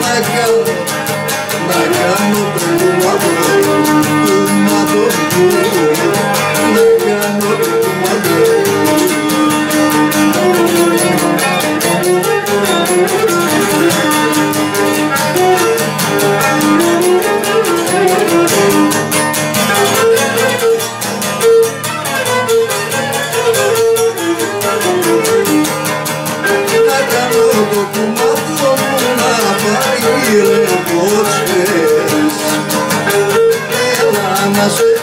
Dacă, dacă nu te luăm pele por ustedes. Qué?